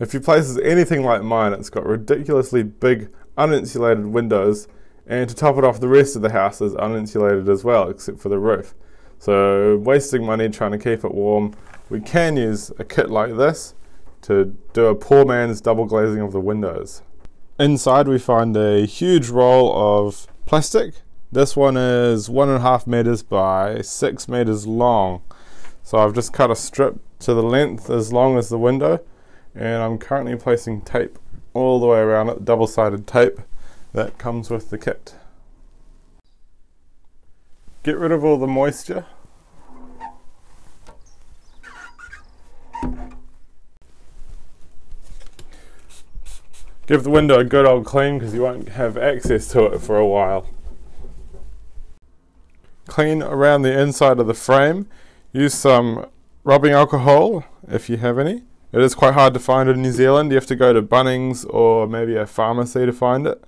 If your place is anything like mine, it's got ridiculously big uninsulated windows and to top it off the rest of the house is uninsulated as well except for the roof. So wasting money trying to keep it warm, we can use a kit like this to do a poor man's double glazing of the windows. Inside we find a huge roll of plastic. This one is one and a half meters by six meters long. So I've just cut a strip to the length as long as the window and I'm currently placing tape all the way around it, double-sided tape that comes with the kit. Get rid of all the moisture. Give the window a good old clean because you won't have access to it for a while. Clean around the inside of the frame. Use some rubbing alcohol if you have any. It is quite hard to find it in New Zealand. You have to go to Bunnings or maybe a pharmacy to find it.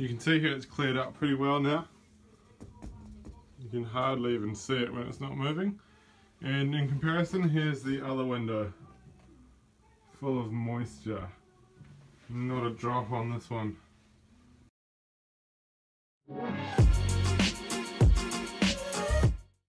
You can see here it's cleared up pretty well now. You can hardly even see it when it's not moving. And in comparison, here's the other window. Full of moisture. Not a drop on this one.